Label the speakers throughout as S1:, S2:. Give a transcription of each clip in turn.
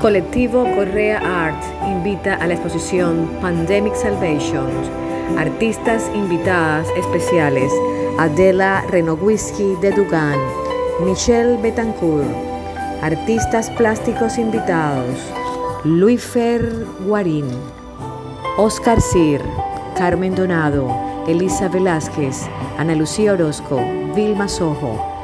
S1: Colectivo Correa Art invita a la exposición Pandemic Salvation. Artistas invitadas especiales Adela Renowisky de Dugan, Michelle Betancourt. Artistas plásticos invitados Luis Fer Guarín, Oscar Sir, Carmen Donado, Elisa Velázquez, Ana Lucía Orozco, Vilma Sojo.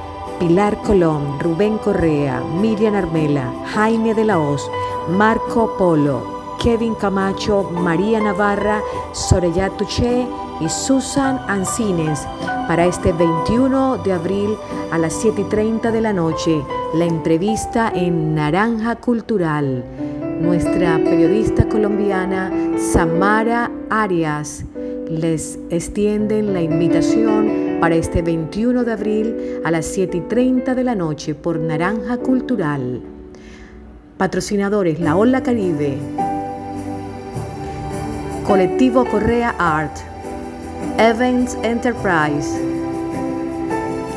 S1: Pilar Colón, Rubén Correa, Miriam Armela, Jaime de la Hoz, Marco Polo, Kevin Camacho, María Navarra, Soraya Tuché y Susan Ancines para este 21 de abril a las 7 y 30 de la noche, la entrevista en Naranja Cultural. Nuestra periodista colombiana Samara Arias les extienden la invitación para este 21 de abril a las 7 y 30 de la noche por Naranja Cultural. Patrocinadores La Ola Caribe, Colectivo Correa Art, Events Enterprise,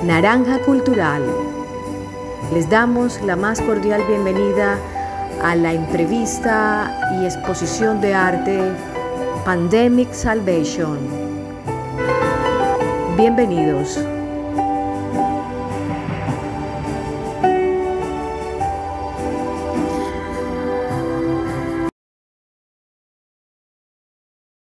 S1: Naranja Cultural. Les damos la más cordial bienvenida a la entrevista y exposición de arte Pandemic Salvation Bienvenidos.